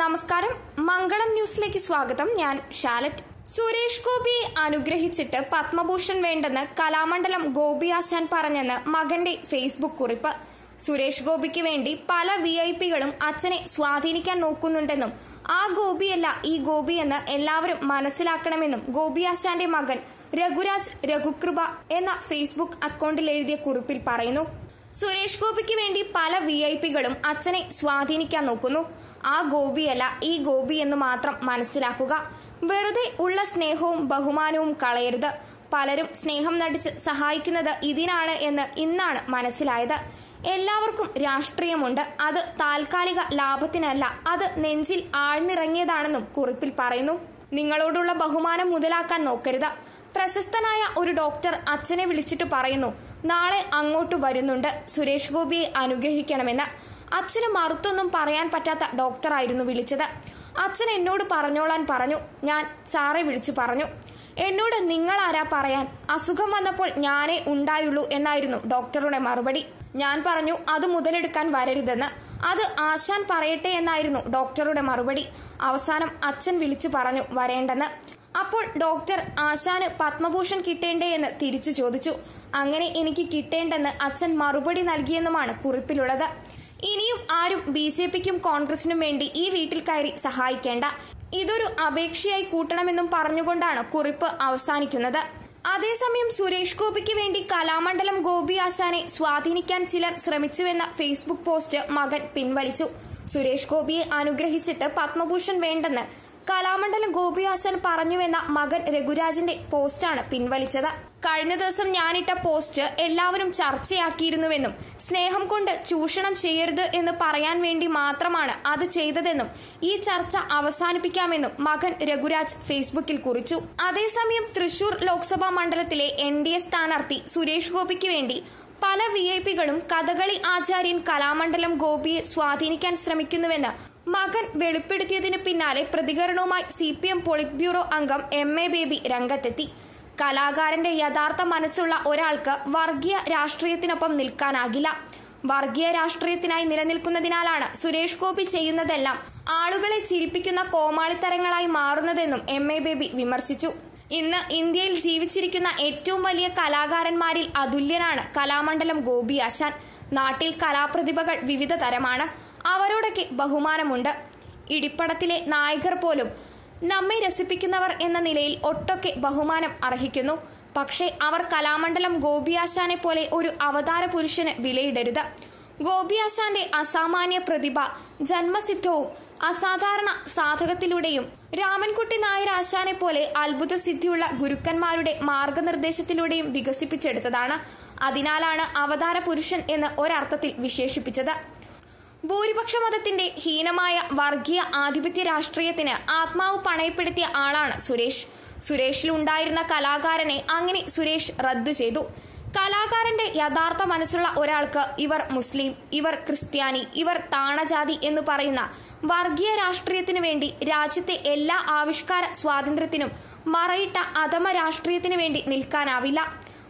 നമസ്കാരം. മംഗളം ന്യൂസിലേക്ക് സ്വാഗതം. ഞാൻ ഷാലറ്റ്. സുരേഷ് ഗോപിയെ അനുഗ്രഹിച്ചിട്ട് പത്മഭൂഷൺ വേണ്ടെന്ന് കലാമണ്ഡലം ഗോപി ആശാൻ പറഞ്ഞെന്ന് മകന്റെ ഫേസ്ബുക്ക് കുറിപ്പ്. സുരേഷ് ഗോപിക്ക് വേണ്ടി പല വി ഐ പികളും അച്ഛനെ സ്വാധീനിക്കാൻ നോക്കുന്നുണ്ടെന്നും ആ ഗോപിയല്ല ഈ ഗോപിയെന്ന് എല്ലാവരും മനസ്സിലാക്കണമെന്നും ഗോപി ആശാന്റെ മകൻ രഘുരാജ് രഘുകൃപ എന്ന ഫേസ്ബുക്ക് അക്കൗണ്ടിൽ എഴുതിയ കുറിപ്പിൽ പറയുന്നു. സുരേഷ് ഗോപിക്ക് വേണ്ടി പല വി ഐ പികളും അച്ഛനെ സ്വാധീനിക്കാൻ നോക്കുന്നു. ആ ഗോപിയല്ല ഈ ഗോപി എന്ന് മാത്രം മനസ്സിലാക്കുക. വെറുതെ ഉള്ള സ്നേഹവും ബഹുമാനവും കളയരുത്. പലരും സ്നേഹം നടിച്ച് സഹായിക്കുന്നത് ഇതിനാണ് എന്ന് ഇന്നാണ് മനസ്സിലായത്. എല്ലാവർക്കും രാഷ്ട്രീയമുണ്ട്. അത് താൽക്കാലിക ലാഭത്തിനല്ല അത് നെഞ്ചിൽ ആഴ്ന്നിറങ്ങിയതാണെന്നും കുറിപ്പിൽ പറയുന്നു. നിങ്ങളോടുള്ള ബഹുമാനം മുതലാക്കാൻ നോക്കരുത്. പ്രശസ്തനായ ഒരു ഡോക്ടർ അച്ഛനെ വിളിച്ചിട്ട് പറയുന്നു നാളെ അങ്ങോട്ട് വരുന്നുണ്ട്. സുരേഷ് ഗോപിയെ അനുഗ്രഹിക്കണമെന്ന്. അച്ഛന് മറുത്തൊന്നും പറയാൻ പറ്റാത്ത ഡോക്ടറായിരുന്നു വിളിച്ചത്. അച്ഛൻ എന്നോട് പറഞ്ഞോളാൻ പറഞ്ഞു. ഞാൻ സാറെ വിളിച്ചു പറഞ്ഞു. എന്നോട് നിങ്ങൾ ആരാ പറയാൻ? അസുഖം വന്നപ്പോൾ ഞാനേ ഉണ്ടായുള്ളൂ എന്നായിരുന്നു ഡോക്ടറുടെ മറുപടി. ഞാൻ പറഞ്ഞു അത് മുതലെടുക്കാൻ വരരുതെന്ന്. അത് ആശാൻ പറയട്ടെ എന്നായിരുന്നു ഡോക്ടറുടെ മറുപടി. അവസാനം അച്ഛൻ വിളിച്ചു പറഞ്ഞു വരേണ്ടെന്ന്. അപ്പോൾ ഡോക്ടർ ആശാന് പത്മഭൂഷൺ കിട്ടേണ്ടേ എന്ന് തിരിച്ചു ചോദിച്ചു. അങ്ങനെ എനിക്ക് കിട്ടേണ്ടെന്ന് അച്ഛൻ മറുപടി നൽകിയെന്നുമാണ് കുറിപ്പിലുള്ളത്. ഇനിയും ആരും ബി ജെ പിക്കും കോൺഗ്രസിനും വേണ്ടി ഈ വീട്ടിൽ കയറി സഹായിക്കേണ്ട. ഇതൊരു അപേക്ഷയായി കൂട്ടണമെന്നും പറഞ്ഞുകൊണ്ടാണ് കുറിപ്പ് അവസാനിക്കുന്നത്. അതേസമയം സുരേഷ് ഗോപിക്ക് വേണ്ടി കലാമണ്ഡലം ഗോപി ആശാനെ സ്വാധീനിക്കാൻ ചിലർ ശ്രമിച്ചുവെന്ന ഫേസ്ബുക്ക് പോസ്റ്റ് മകൻ പിൻവലിച്ചു. സുരേഷ് ഗോപിയെ അനുഗ്രഹിച്ചിട്ട് പത്മഭൂഷൺ വേണ്ടെന്ന് കലാമണ്ഡലം ഗോപിഹാസൻ പറഞ്ഞുവെന്ന മകൻ രഘുരാജിന്റെ പോസ്റ്റാണ് പിൻവലിച്ചത്. കഴിഞ്ഞ ദിവസം ഞാനിട്ട പോസ്റ്റ് എല്ലാവരും ചർച്ചയാക്കിയിരുന്നുവെന്നും സ്നേഹം കൊണ്ട് ചൂഷണം ചെയ്യരുത് എന്ന് പറയാൻ വേണ്ടി മാത്രമാണ് അത് ചെയ്തതെന്നും ഈ ചർച്ച അവസാനിപ്പിക്കാമെന്നും മകൻ രഘുരാജ് ഫേസ്ബുക്കിൽ കുറിച്ചു. അതേസമയം തൃശൂർ ലോക്സഭാ മണ്ഡലത്തിലെ എൻ ഡി എ സ്ഥാനാർത്ഥി സുരേഷ് ഗോപിക്ക് വേണ്ടി പല വി ഐ പികളും കഥകളി ആചാര്യൻ കലാമണ്ഡലം ഗോപിയെ സ്വാധീനിക്കാൻ ശ്രമിക്കുന്നുവെന്ന് മകൻ വെളിപ്പെടുത്തിയതിനു പിന്നാലെ പ്രതികരണവുമായി C P M politburo അംഗം എം എ ബേബി രംഗത്തെത്തി. കലാകാരന്റെ യഥാർത്ഥ മനസ്സുള്ള ഒരാൾക്ക് വർഗീയ രാഷ്ട്രീയത്തിനൊപ്പം നിൽക്കാനാകില്ല. വർഗീയ രാഷ്ട്രീയത്തിനായി നിലനിൽക്കുന്നതിനാലാണ് സുരേഷ് ഗോപി ചെയ്യുന്നതെല്ലാം ആളുകളെ ചിരിപ്പിക്കുന്ന കോമാളിത്തരങ്ങളായി മാറുന്നതെന്നും എം എ ബേബി വിമർശിച്ചു. ഇന്ന് ഇന്ത്യയിൽ ജീവിച്ചിരിക്കുന്ന ഏറ്റവും വലിയ കലാകാരന്മാരിൽ അതുല്യനാണ് കലാമണ്ഡലം ഗോപി ആശാൻ. നാട്ടിൽ കലാപ്രതിഭകൾ വിവിധ തരമാണ്. അവരോടൊക്കെ ബഹുമാനമുണ്ട്. ഇടിപ്പടത്തിലെ നായകർ പോലും നമ്മെ രസിപ്പിക്കുന്നവർ എന്ന നിലയിൽ ഒട്ടൊക്കെ ബഹുമാനം അർഹിക്കുന്നു. പക്ഷേ അവർ കലാമണ്ഡലം ഗോപിയാശാനെ പോലെ ഒരു അവതാര പുരുഷന് വിലയിടരുത്. ഗോപിയാശാന്റെ അസാമാന്യ പ്രതിഭ ജന്മസിദ്ധവും അസാധാരണ സാധകത്തിലൂടെയും രാമൻകുട്ടി നായർ ആശാനെ പോലെ അത്ഭുത സിദ്ധിയുള്ള ഗുരുക്കന്മാരുടെ മാർഗനിർദ്ദേശത്തിലൂടെയും വികസിപ്പിച്ചെടുത്തതാണ്. അതിനാലാണ് അവതാര പുരുഷൻ എന്ന് ഒരർത്ഥത്തിൽ വിശേഷിപ്പിച്ചത്. ഭൂരിപക്ഷ മതത്തിന്റെ ഹീനമായ വർഗീയ ആധിപത്യ രാഷ്ട്രീയത്തിന് ആത്മാവ് പണയപ്പെടുത്തിയ ആളാണ് സുരേഷ്. സുരേഷിൽ ഉണ്ടായിരുന്ന കലാകാരനെ അങ്ങനെ സുരേഷ് റദ്ദു ചെയ്തു. കലാകാരന്റെ യഥാർത്ഥ മനസ്സുള്ള ഒരാൾക്ക് ഇവർ മുസ്ലിം ഇവർ ക്രിസ്ത്യാനി ഇവർ താണജാതി എന്ന് പറയുന്ന വർഗീയ രാഷ്ട്രീയത്തിനു വേണ്ടി രാജ്യത്തെ എല്ലാ ആവിഷ്കാര സ്വാതന്ത്ര്യത്തിനും മറയിട്ട അധമ രാഷ്ട്രീയത്തിനു വേണ്ടി നിൽക്കാനാവില്ല.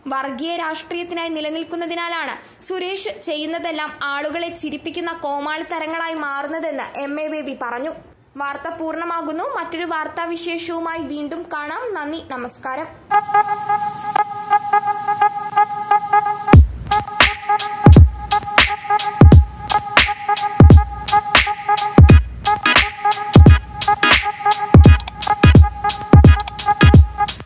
വർഗീയ രാഷ്ട്രീയത്തിനായി നിലനിൽക്കുന്നതിനാലാണ് സുരേഷ് ചെയ്യുന്നതെല്ലാം ആളുകളെ ചിരിപ്പിക്കുന്ന കോമാളിത്തരങ്ങളായി മാറുന്നതെന്ന് എം എ ബേബി പറഞ്ഞു. വാർത്ത പൂർണമാകുന്നു. മറ്റൊരു വാർത്താവിശേഷവുമായി വീണ്ടും കാണാം. നന്ദി. നമസ്കാരം.